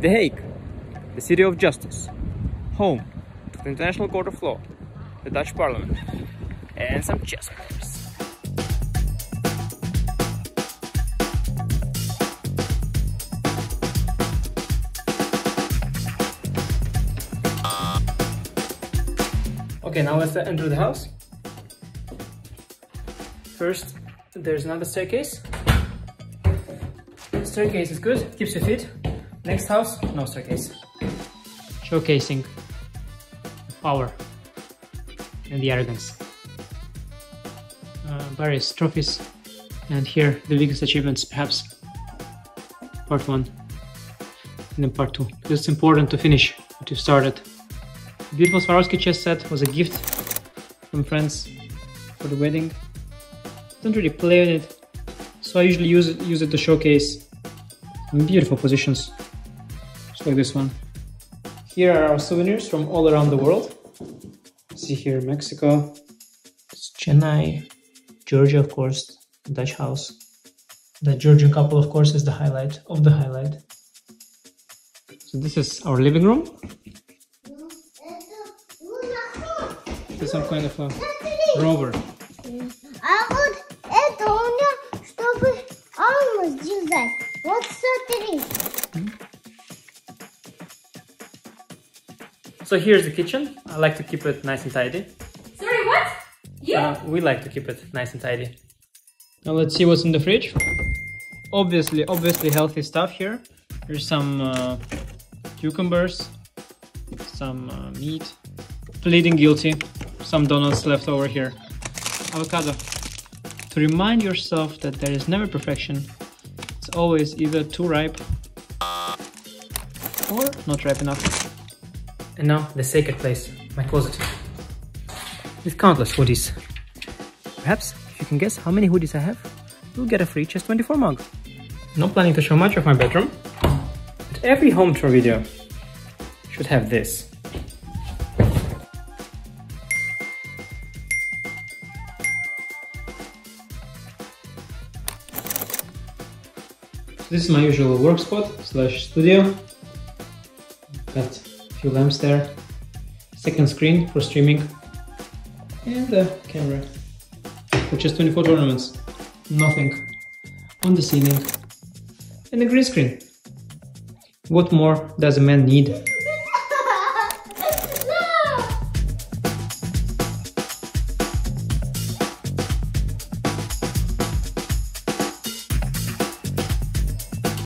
The Hague, the city of justice, home to the International Court of Law, the Dutch Parliament, and some chess players. Okay, now let's enter the house. First, there's another staircase. Staircase is good, keeps you fit. Next house, no staircase. Showcasing power and the arrogance. Uh, various trophies, and here the biggest achievements, perhaps part one and then part two. Because it's important to finish what you started. The beautiful Swarovski chess set was a gift from friends for the wedding. Don't really play on it, so I usually use it use it to showcase beautiful positions, like this one. Here are our souvenirs from all around the world. See here, Mexico, it's Chennai, Georgia, of course, Dutch house. The Georgian couple, of course, is the highlight of the highlight. So this is our living room. This is some kind of a rover. А вот это у меня, чтобы алмаз держать. Вот смотри. So here's the kitchen. I like to keep it nice and tidy. Sorry, what? You? Uh, we like to keep it nice and tidy. Now let's see what's in the fridge. Obviously, obviously healthy stuff here. There's some uh, cucumbers, some uh, meat, pleading guilty, some donuts left over here, avocado. To remind yourself that there is never perfection, it's always either too ripe or not ripe enough. And now the sacred place, my closet. With countless hoodies. Perhaps, if you can guess how many hoodies I have, you'll get a free Chess 24 mug. Not planning to show much of my bedroom, but every home tour video should have this. This is my usual work spot slash studio. Got few lamps there. Second screen for streaming. And the camera. For Chess 24 tournaments. Nothing. On the ceiling. And a green screen. What more does a man need?